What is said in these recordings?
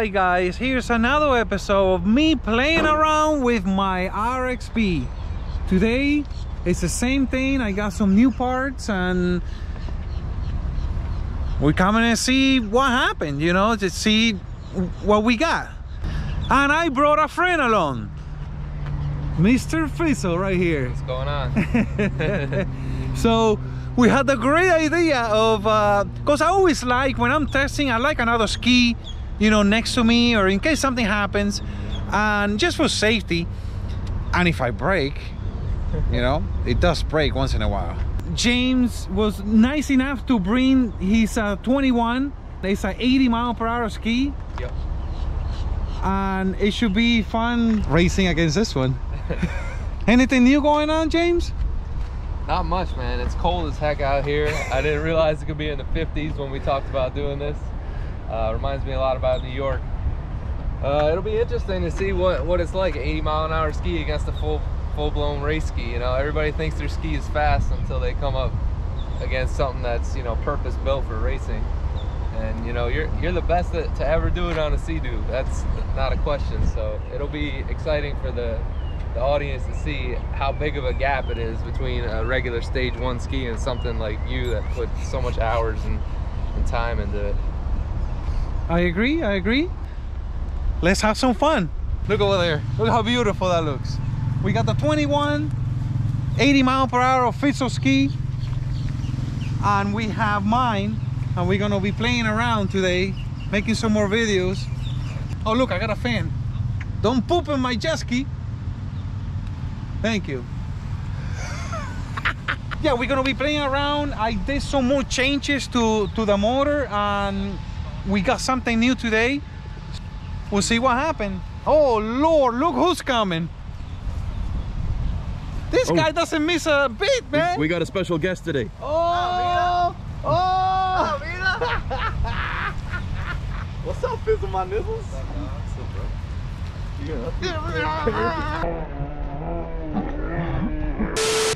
Alright guys, here's another episode of me playing around with my RXP. Today, it's the same thing. I got some new parts and we're coming and see what happened, you know, to see what we got. And I brought a friend along. Mr. Fizzle right here. What's going on? so we had the great idea of because uh, I always like when I'm testing I like another ski you know next to me or in case something happens and just for safety and if I break you know it does break once in a while James was nice enough to bring his uh, 21 it's an 80 mile per hour ski yep. and it should be fun racing against this one anything new going on James not much, man. It's cold as heck out here. I didn't realize it could be in the 50s when we talked about doing this. Uh, reminds me a lot about New York. Uh, it'll be interesting to see what, what it's like 80 mile an hour ski against a full full-blown race ski. You know, everybody thinks their ski is fast until they come up against something that's, you know, purpose built for racing. And you know, you're you're the best to, to ever do it on a Sea-Doo. That's not a question. So it'll be exciting for the the audience to see how big of a gap it is between a regular stage one ski and something like you that put so much hours and, and time into it. I agree, I agree. Let's have some fun. Look over there. Look how beautiful that looks. We got the 21, 80 mile per hour official ski. And we have mine. And we're gonna be playing around today, making some more videos. Oh look, I got a fan. Don't poop in my jet ski. Thank you. yeah, we're gonna be playing around. I did some more changes to, to the motor and we got something new today. We'll see what happened. Oh Lord, look who's coming. This Oh. guy doesn't miss a beat, man. We got a special guest today. oh, oh, What's up, Fizzle my nizzles?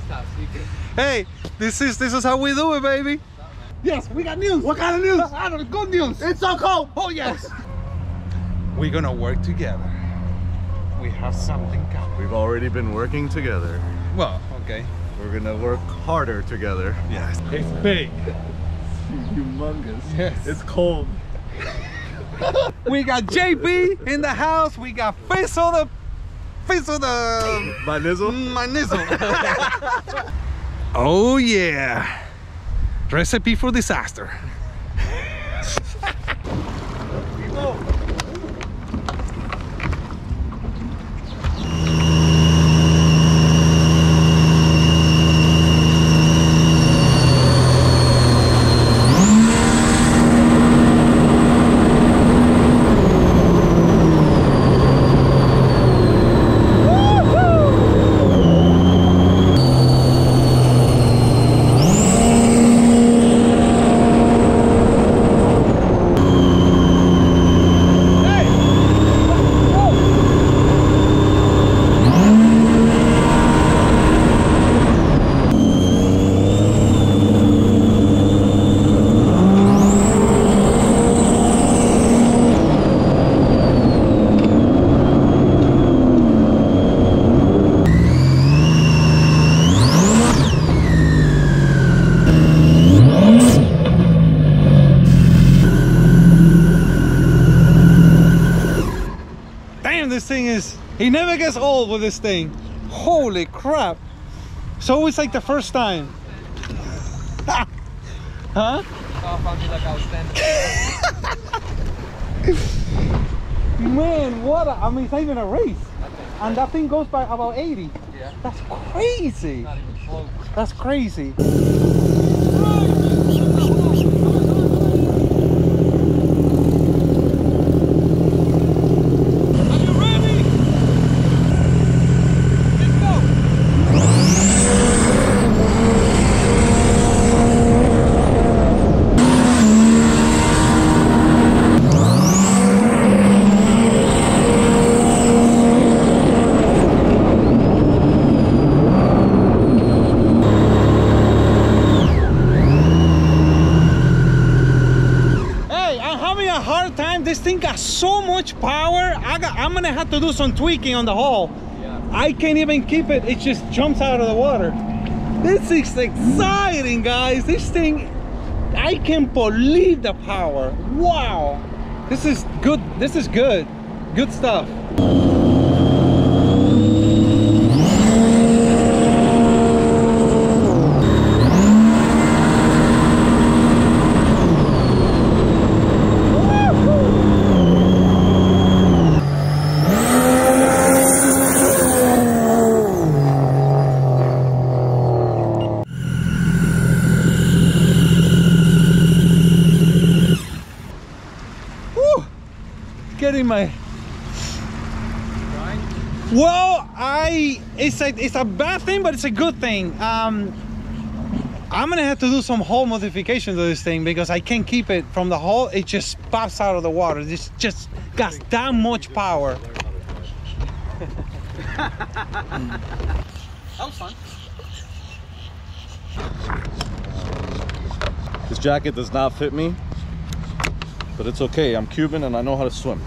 Top. Hey, this is this is how we do it, baby. Yes, we got news. What kind of news? I don't know, good news. It's so cold. Oh yes. We're gonna work together. We have something coming. We've already been working together. Well, okay. We're gonna work harder together. Yes. It's big. Humongous. Yes. It's cold. We got JP in the house. We got Fizzle the Fizzle the My nizzle? my nizzle. oh yeah. Recipe for disaster. Damn, this thing is. He never gets old with this thing. Holy crap. So it's always like the first time. huh? Off on me like I was standing. Man, what a, I mean, it's not even a race. And that thing goes by about 80. Yeah. That's crazy. Not even close. a hard time. This thing got so much power. I got, I'm gonna have to do some tweaking on the hull. Yeah. I can't even keep it. It just jumps out of the water. This is exciting, guys. This thing, I can't believe the power. Wow. This is good. This is good. Good stuff. Getting my. Well, I it's a it's a bad thing, but it's a good thing. Um, I'm gonna have to do some hull modifications to this thing because I can't keep it from the hull. It just pops out of the water. This just got that much power. that was fun. This jacket does not fit me, but it's okay. I'm Cuban and I know how to swim.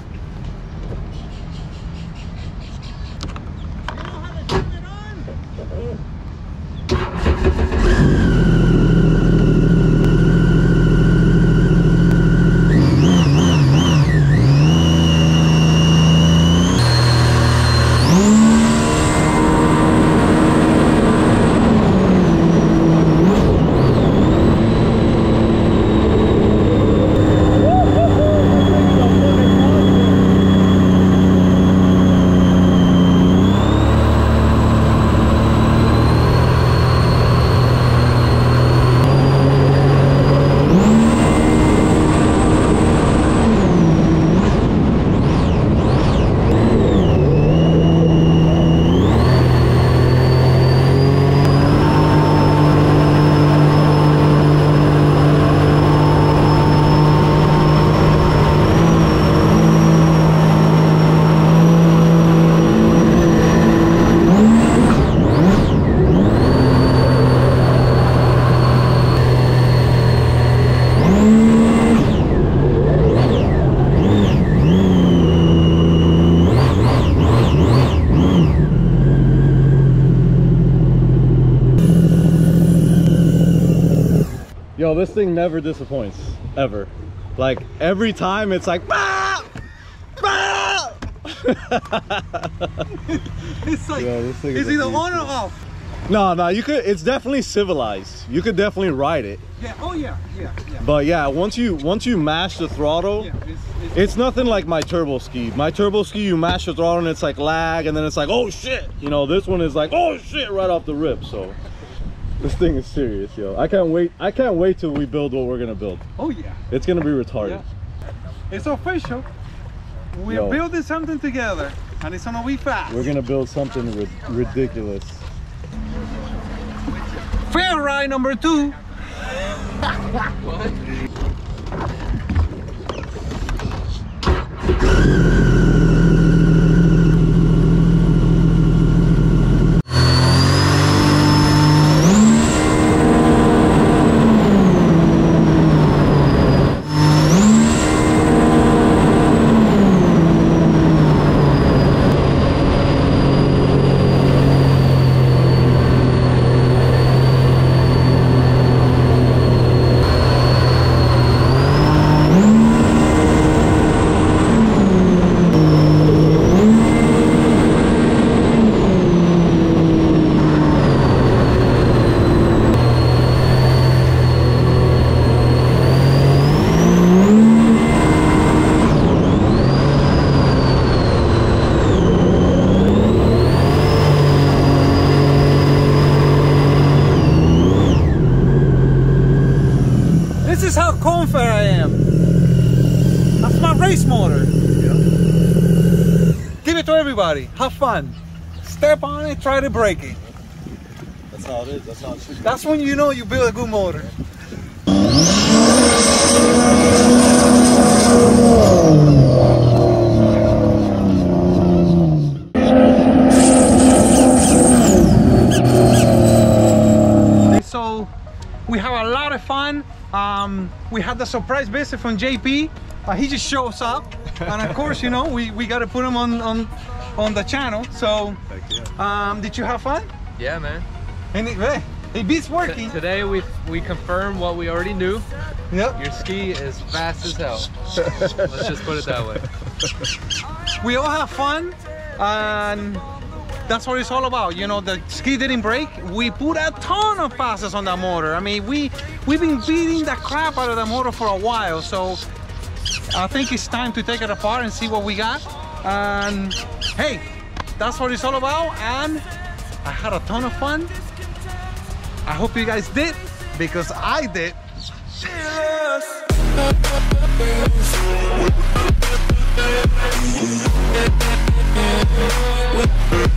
Yo, this thing never disappoints, ever. Like every time it's like, "Ah! Ah!" It's like, Yo, is is either a on or off? no, no, you could. It's definitely civilized. You could definitely ride it, Yeah. Oh yeah. Yeah. Yeah. but yeah, once you once you mash the throttle, yeah. It's, it's, it's nothing like my turbo ski. My turbo ski, you mash the throttle and it's like lag, and then it's like, oh shit. You know, this one is like, oh shit, right off the rip. So this thing is serious, yo. I can't wait. I can't wait till we build what we're gonna build. oh yeah. It's gonna be retarded. It's official. We're Yo. building something together, and it's gonna be fast. We're gonna build something ri- ridiculous. Fair ride number two. This is how confident I am. That's my race motor. Give it to everybody. Have fun. Step on it, try to break it. That's how it is. That's how it should be. That's when you know you build a good motor. Um, we had the surprise visit from JP. uh, he just shows up, and of course, you know, we we got to put him on on on the channel. So, um, did you have fun? Yeah, man. And it, hey, it beats T- working. today we we confirmed what we already knew. Yep. Your ski is fast as hell. Let's just put it that way. we all have fun and that's what it's all about you know the ski didn't break. We put a ton of passes on that motor. I mean we we've been beating the crap out of the motor for a while so i think it's time to take it apart and see what we got. And hey that's what it's all about and i had a ton of fun. I hope you guys did because i did yeah.